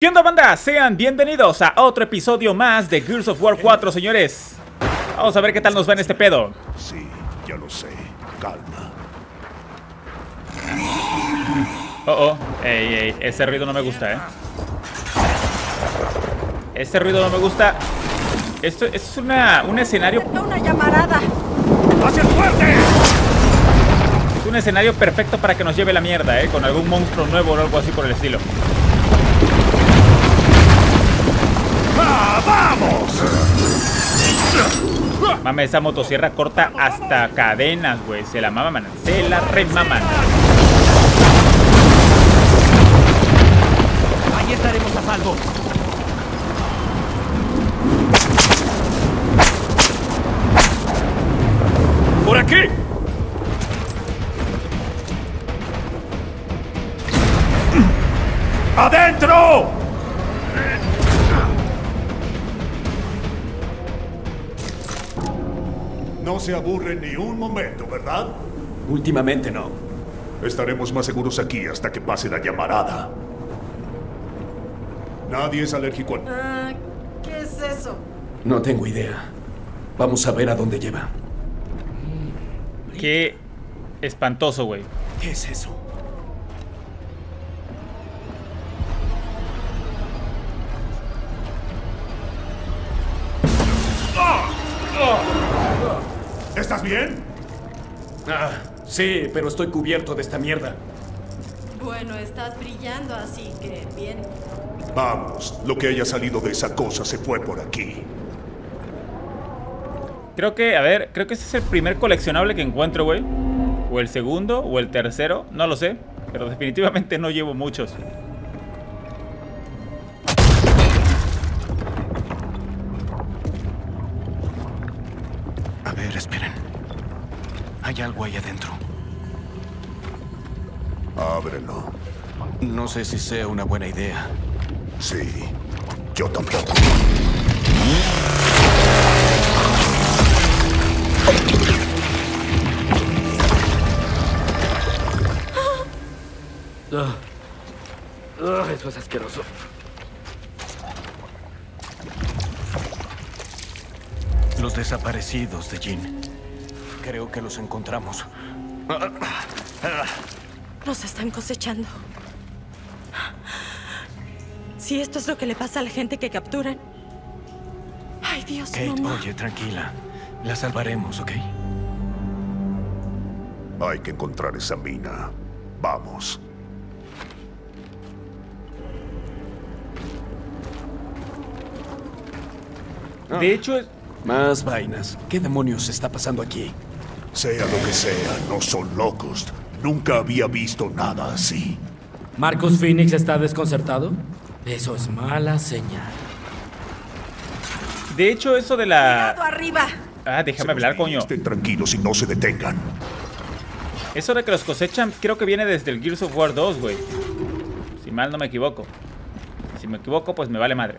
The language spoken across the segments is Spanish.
¿Qué onda banda? Sean bienvenidos a otro episodio más de Gears of War 4, señores. Vamos a ver qué tal nos va en este pedo. Sí, ya lo sé. Calma. Oh, oh. Ey, ey, ese ruido no me gusta, ¿eh? Este ruido no me gusta. Esto, es una, un escenario... Una llamarada. ¡Hacia el fuerte! Es un escenario perfecto para que nos lleve la mierda, ¿eh? Con algún monstruo nuevo o algo así por el estilo. ¡Ah, vamos! Mames, esa motosierra corta hasta cadenas, güey. Se la maman, se la remaman. Ahí estaremos a salvo. ¡Por aquí! ¡Adentro! No se aburre ni un momento, ¿verdad? Últimamente no. Estaremos más seguros aquí hasta que pase la llamarada. Nadie es alérgico a... Ah, ¿Qué es eso? No tengo idea. Vamos a ver a dónde lleva. Qué espantoso, güey. ¿Qué es eso? ¿Estás bien? Ah, sí, pero estoy cubierto de esta mierda. Bueno, estás brillando, así que bien. Vamos, lo que haya salido de esa cosa se fue por aquí. Creo que, a ver, creo que ese es el primer coleccionable que encuentro, güey. O el segundo, o el tercero, no lo sé. Pero definitivamente no llevo muchos. Hay algo ahí adentro. Ábrelo. No sé si sea una buena idea. Sí, yo tampoco. eso es asqueroso. Los desaparecidos de Jin. Creo que los encontramos. Nos están cosechando. Si esto es lo que le pasa a la gente que capturan. Ay, Dios, Kate, mamá. oye, tranquila. La salvaremos, ¿ok? Hay que encontrar esa mina. Vamos. De hecho, Más vainas. ¿Qué demonios está pasando aquí? Sea lo que sea, no son locos. Nunca había visto nada así. ¿Marcus Phoenix está desconcertado? Eso es mala señal. de hecho eso de Cuidado la... arriba. Ah, déjame hablar, coño. Estén tranquilos y no se detengan. Eso de que los cosechan creo que viene desde el Gears of War 2, güey. Si mal no me equivoco. Si me equivoco, pues me vale madre.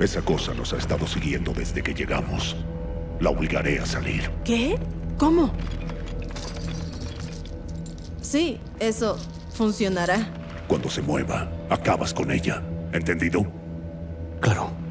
Esa cosa nos ha estado siguiendo desde que llegamos. La obligaré a salir. ¿Qué? ¿Cómo? Sí, eso funcionará. Cuando se mueva, acabas con ella. ¿Entendido? Claro.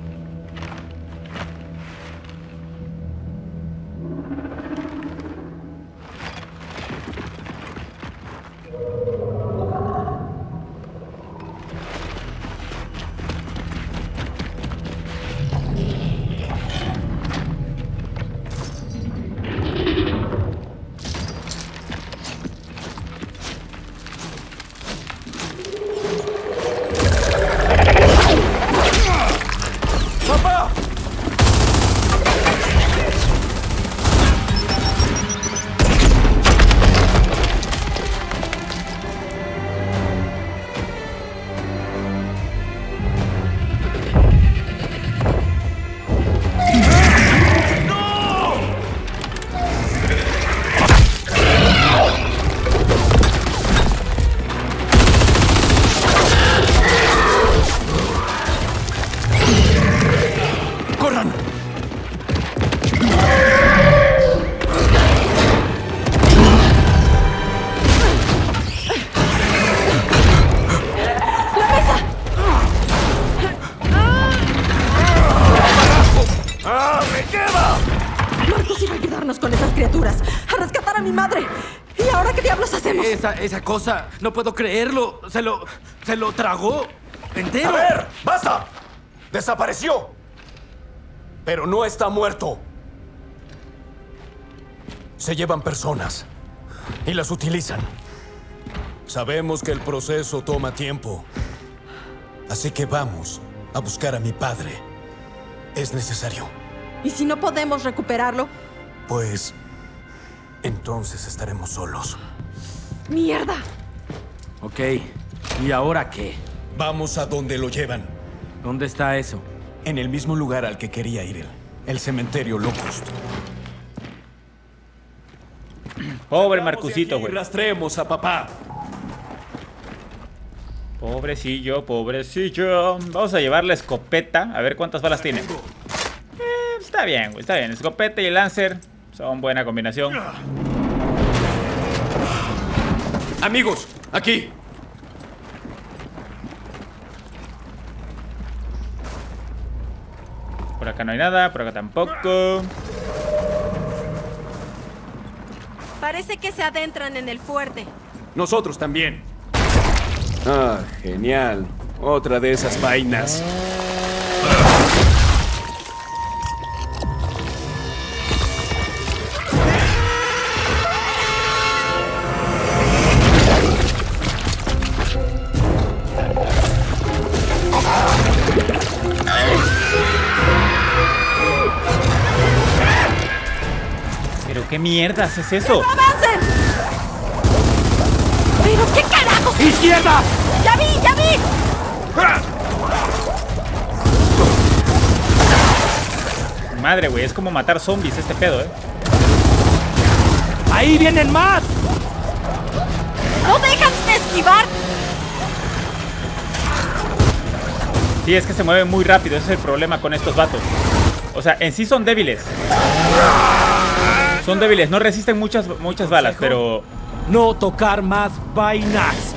Diablos hacemos? Esa, esa cosa, no puedo creerlo. Se lo. se lo tragó entero. ¡A ver! ¡Basta! ¡Desapareció! Pero no está muerto. Se llevan personas y las utilizan. Sabemos que el proceso toma tiempo. Así que vamos a buscar a mi padre. Es necesario. ¿Y si no podemos recuperarlo? Pues... Entonces estaremos solos. ¡Mierda! Ok. ¿Y ahora qué? Vamos a donde lo llevan. ¿Dónde está eso? En el mismo lugar al que quería ir él. El cementerio Locust. Pobre Marcusito, güey. rastreemos a papá. Pobrecillo, pobrecillo. Vamos a llevar la escopeta. A ver cuántas balas tiene. Eh, está bien, güey. Está bien. Escopeta y el Lancer son buena combinación. Amigos, aquí. Por acá no hay nada. Por acá tampoco. Parece que se adentran en el fuerte. Nosotros también. Ah, genial. Otra de esas vainas. Mierdas es eso. ¡Avancen! ¿Pero qué carajos? ¡Izquierda! ¡Ya vi, ya vi! Madre, güey. Es como matar zombies este pedo, eh. ¡Ahí vienen más! ¡No dejan de esquivar! Sí, es que se mueven muy rápido. Ese es el problema con estos vatos. O sea, en sí son débiles. Son débiles. No resisten muchas, muchas balas, pero... No tocar más vainas.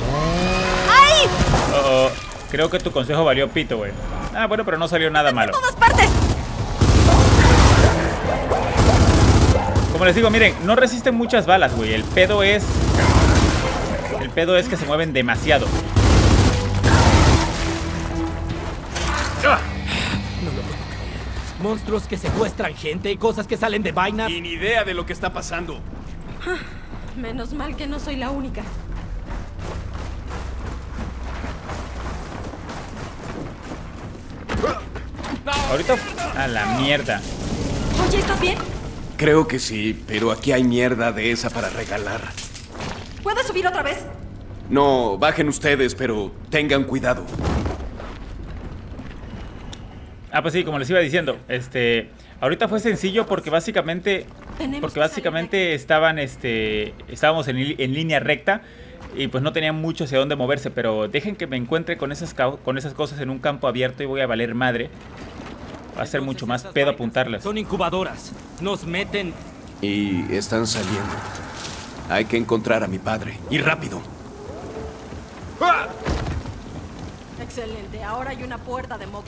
¡Ay! oh, oh, creo que tu consejo valió pito, güey. Ah, bueno, pero no salió nada malo. ¡Todas partes! Como les digo, miren, no resisten muchas balas, güey. El pedo es... El pedo es que se mueven demasiado. Monstruos que secuestran gente y cosas que salen de vainas. Y ni idea de lo que está pasando. Menos mal que no soy la única. Ahorita... A la mierda. Oye, ¿estás bien? Creo que sí, pero aquí hay mierda de esa para regalar. ¿Puedes subir otra vez? No, bajen ustedes, pero tengan cuidado. Ah, pues sí, como les iba diciendo, este... Ahorita fue sencillo porque básicamente... Porque básicamente estaban, este... Estábamos en, en línea recta y pues no tenían mucho hacia dónde moverse, pero dejen que me encuentre con esas, con esas cosas en un campo abierto y voy a valer madre. Va a ser mucho más pedo apuntarlas. Son incubadoras. Nos meten. Y están saliendo. Hay que encontrar a mi padre. Y rápido. Excelente, ahora hay una puerta de moco.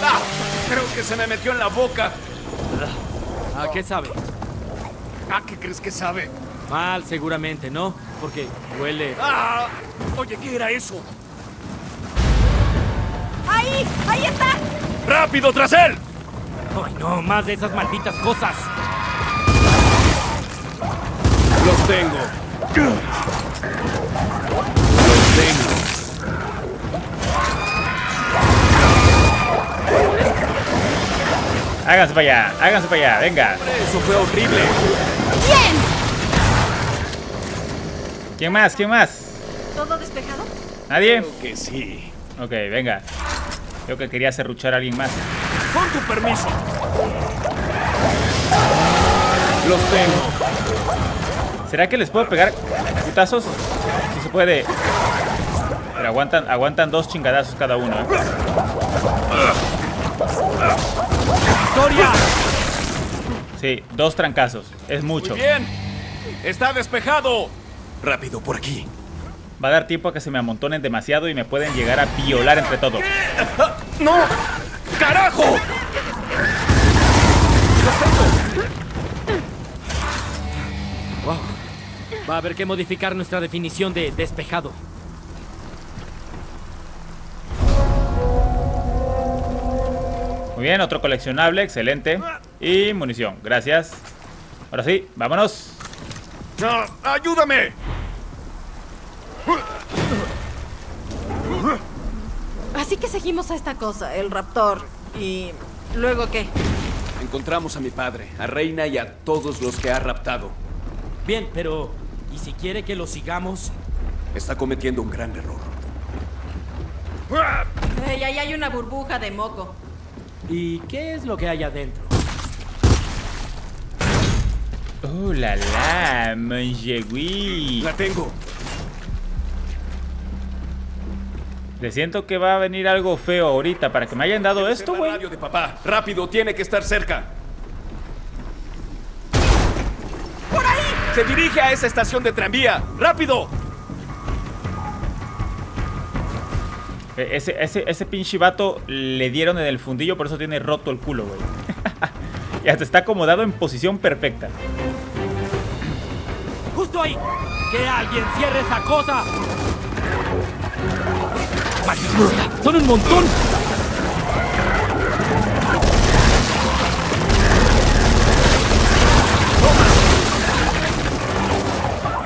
¡Ah! Creo que se me metió en la boca. ¿A qué sabe? ¿A qué crees que sabe? Mal, seguramente, ¿no? Porque huele. ¡Ah! Oye, ¿qué era eso? ¡Ahí! ¡Ahí está! ¡Rápido tras él! ¡Ay, no! ¡Más de esas malditas cosas! Los tengo. Háganse para allá, háganse para allá, venga. Eso fue horrible. ¡Bien! ¿Quién más? ¿Quién más? ¿Todo despejado? ¿Nadie? Creo que sí. Ok, venga. Yo que quería serruchar a alguien más. Con tu permiso. Los tengo. ¿Será que les puedo pegar putazos? Si se puede. Pero aguantan, aguantan dos chingadazos cada uno, ¿eh? ¡Victoria! Sí, dos trancazos. Es mucho. Muy bien. Está despejado. Rápido, por aquí. Va a dar tiempo a que se me amontonen demasiado y me pueden llegar a violar entre todos. ¡No! ¡Carajo! Wow. Va a haber que modificar nuestra definición de despejado. Muy bien, otro coleccionable, excelente. Y munición, gracias. Ahora sí, vámonos. ¡No! ¡Ayúdame! Así que seguimos a esta cosa, el raptor. ¿Y luego qué? Encontramos a mi padre, a Reina y a todos los que ha raptado. Bien, pero ¿y si quiere que lo sigamos? Está cometiendo un gran error. Ey, ahí hay una burbuja de moco. ¿Y qué es lo que hay adentro? Oh, la la, Monjegui. La tengo. Le siento que va a venir algo feo ahorita para que me hayan dado esto, güey. radio de papá. Rápido, tiene que estar cerca. ¡Por ahí! Se dirige a esa estación de tranvía. ¡Rápido! Ese, ese, ese pinche vato le dieron en el fundillo, por eso tiene roto el culo, güey. y hasta está acomodado en posición perfecta. ¡Justo ahí! ¡Que alguien cierre esa cosa! ¡Son un montón!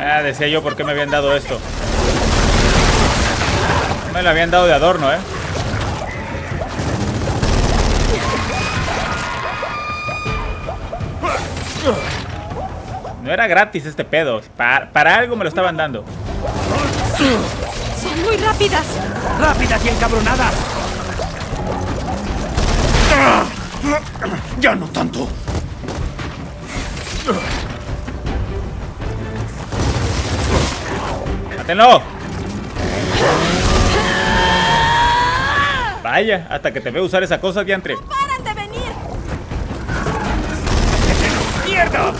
Ah, decía yo por qué me habían dado esto. Me lo habían dado de adorno, ¿eh? No era gratis este pedo. Para, para algo me lo estaban dando. Son muy rápidas. ¡Rápidas y encabronadas! ¡Ya no tanto! ¡Mátenlo! Vaya, hasta que te veo usar esa cosa, diantre. ¡Paran de venir! ¡Mierda!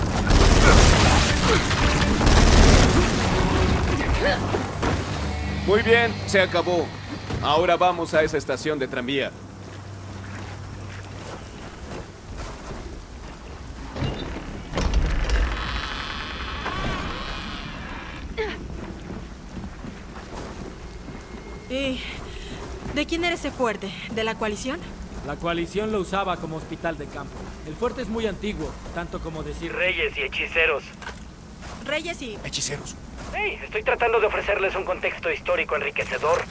Muy bien, se acabó. Ahora vamos a esa estación de tranvía. ¿Y de quién era ese fuerte? ¿De la coalición? La coalición lo usaba como hospital de campo. El fuerte es muy antiguo, tanto como decir Reyes y hechiceros. Reyes y... Hechiceros. Hey, estoy tratando de ofrecerles un contexto histórico enriquecedor.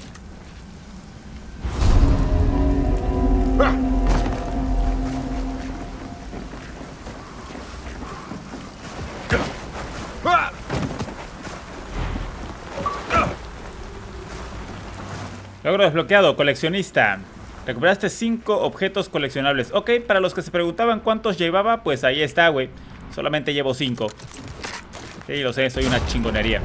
Logro desbloqueado, coleccionista. Recuperaste 5 objetos coleccionables. Ok, para los que se preguntaban cuántos llevaba, pues ahí está, güey. Solamente llevo 5. Sí, lo sé, soy una chingonería.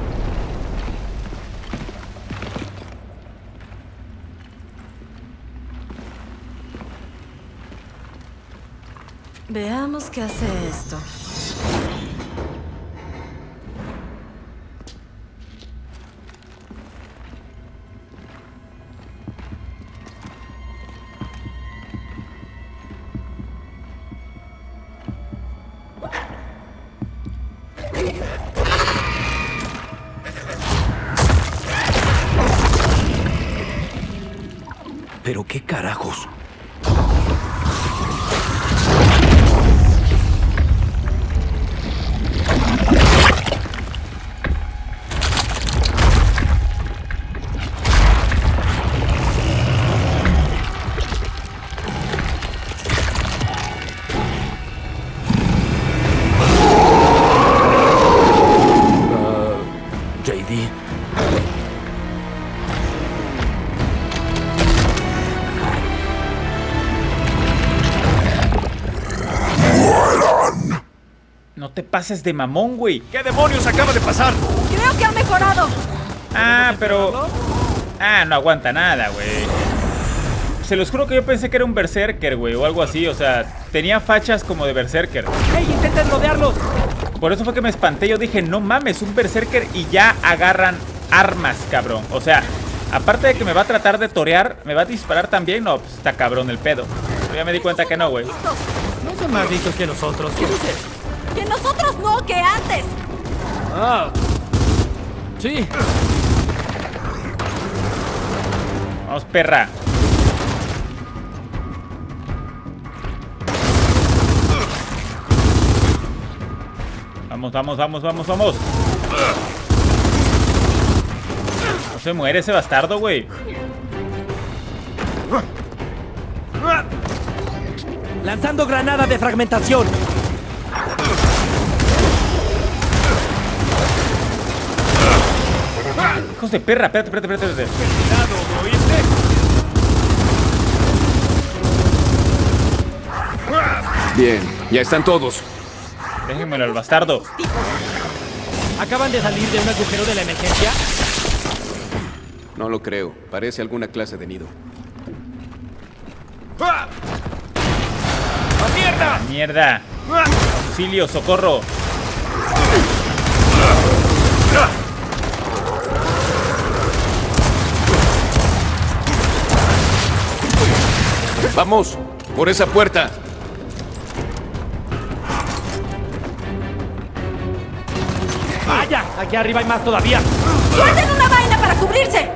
Veamos qué hace esto. Pases de mamón, güey. ¿Qué demonios acaba de pasar? Creo que ha mejorado. Ah, pero... Ah, no aguanta nada, güey. Se los juro que yo pensé que era un berserker, güey, o algo así. O sea, tenía fachas como de berserker. ¡Hey, intenten rodearlos! Por eso fue que me espanté. Yo dije, no mames, un berserker y ya agarran armas, cabrón. O sea, aparte de que me va a tratar de torear, me va a disparar también. No, pues está cabrón el pedo. Pero ya me di cuenta que no, güey. No son más listos que nosotros. ¿Qué dices? Que nosotros no, que antes. Ah. Sí. Vamos, perra. Vamos, vamos, vamos, vamos, vamos. No se muere ese bastardo, güey. Lanzando granada de fragmentación. Hijos de perra, espérate, espérate, espérate. espérate. Cuidado, ¿me oíste? Bien, ya están todos. Déjenmelo al bastardo. ¿Acaban de salir de un agujero de la emergencia? No lo creo. Parece alguna clase de nido. Mierda. Auxilio, socorro. ¡Vamos! ¡Por esa puerta! ¡Vaya! Aquí arriba hay más todavía. ¡Guarden una vaina para cubrirse!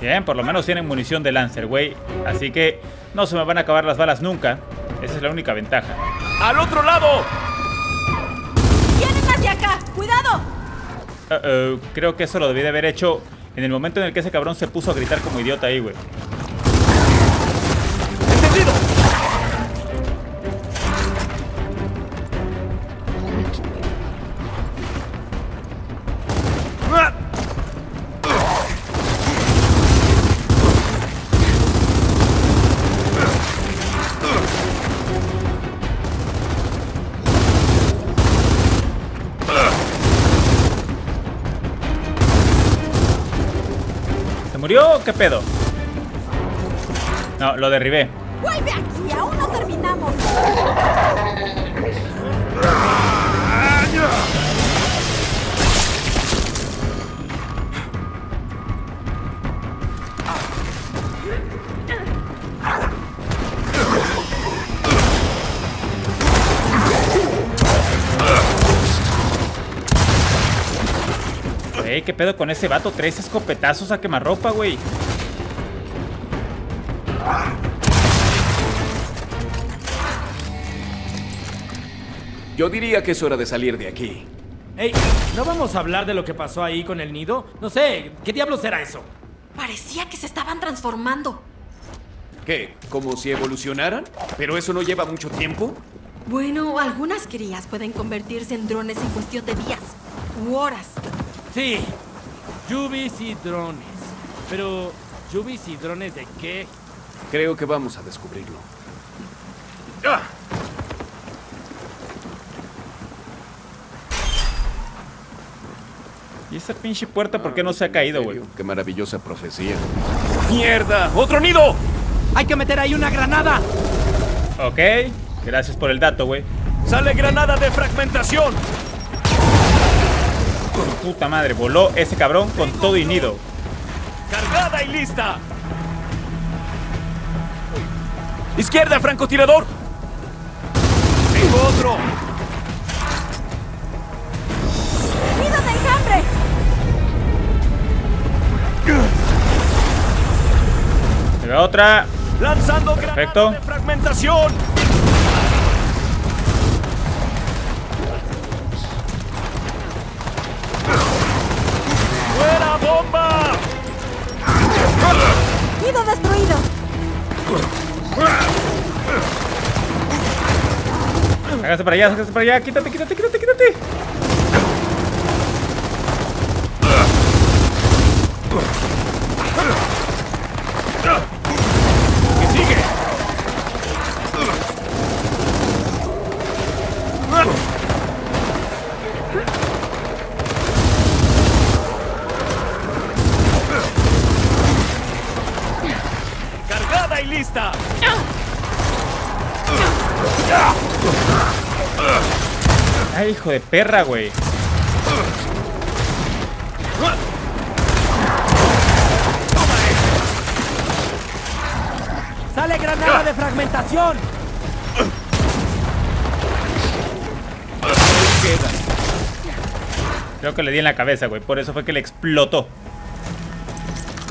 Bien, por lo menos tienen munición de Lancer, güey. Así que no se me van a acabar las balas nunca. Esa es la única ventaja. ¡Al otro lado! ¡Vienen hacia acá! ¡Cuidado! Uh-oh, creo que eso lo debí de haber hecho en el momento en el que ese cabrón se puso a gritar como idiota ahí, güey. Murió qué pedo? No, lo derribé. ¡Vuelve Ey, ¿qué pedo con ese vato? Tres escopetazos a quemarropa, güey. Yo diría que es hora de salir de aquí. Ey, ¿no vamos a hablar de lo que pasó ahí con el nido? No sé, ¿qué diablos era eso? Parecía que se estaban transformando. ¿Qué? ¿Como si evolucionaran? ¿Pero eso no lleva mucho tiempo? Bueno, algunas crías pueden convertirse en drones en cuestión de días u horas. Sí, Yubis y drones. Pero, ¿Yubis y drones de qué? Creo que vamos a descubrirlo. ¿Y esa pinche puerta por qué no se ha caído, güey? Qué maravillosa profecía. ¡Mierda! ¡Otro nido! ¡Hay que meter ahí una granada! Ok, gracias por el dato, güey. ¡Sale granada de fragmentación! Puta madre, voló ese cabrón con todo y nido. ¡Cargada y lista! ¡Izquierda, francotirador! ¡Tengo otro! ¡Nido de enjambre! Va otra. ¡Lanzando granada Perfecto. de fragmentación! Hágase para allá, hágase para allá. Quítate, quítate, quítate, quítate. ¿Qué sigue? ¡Cargada y lista! Ay, hijo de perra, güey. ¡Sale granada de fragmentación! Creo que le di en la cabeza, güey. Por eso fue que le explotó.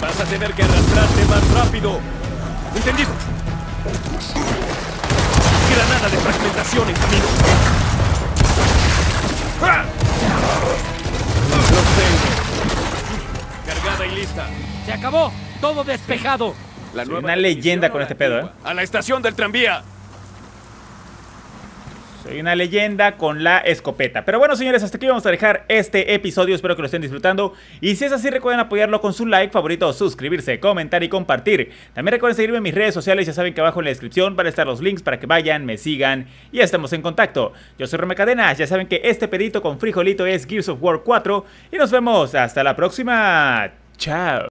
Vas a tener que arrastrarte más rápido. ¿Entendido? Granada de fragmentación en camino. ¡Ah! Los tengo. Cargada y lista. ¡Se acabó! ¡Todo despejado! La nueva una leyenda con este pedo, antigua. A la estación del tranvía. Soy una leyenda con la escopeta. Pero bueno, señores, hasta aquí vamos a dejar este episodio. Espero que lo estén disfrutando. Y si es así, recuerden apoyarlo con su like favorito, suscribirse, comentar y compartir. También recuerden seguirme en mis redes sociales. Ya saben que abajo en la descripción van a estar los links para que vayan, me sigan y estemos en contacto. Yo soy Rome Cadenas. Ya saben que este pedito con frijolito es Gears of War 4. Y nos vemos hasta la próxima. Chao.